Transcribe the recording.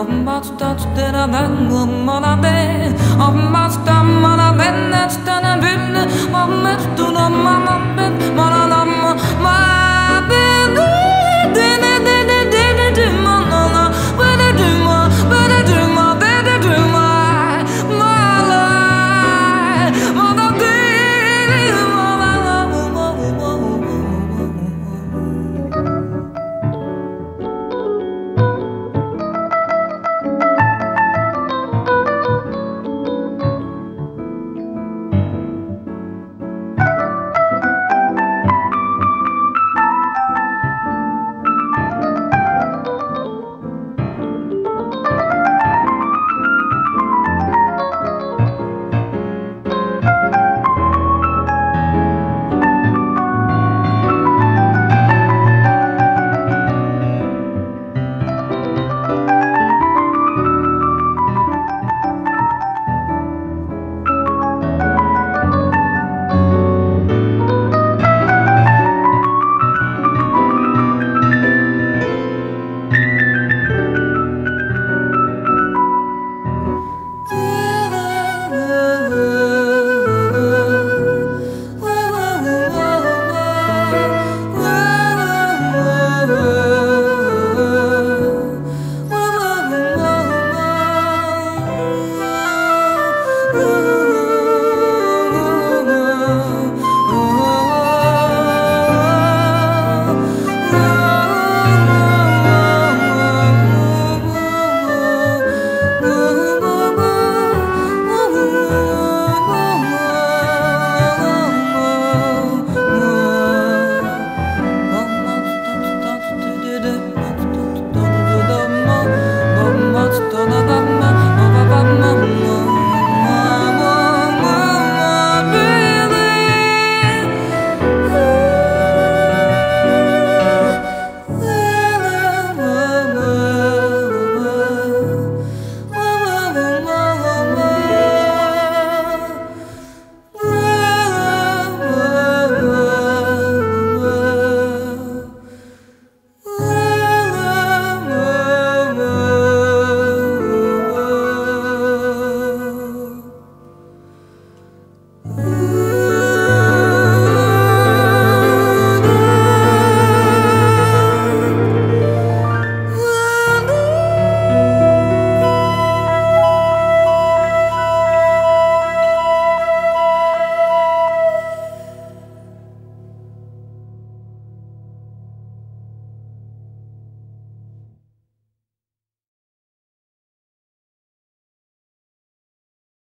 Amma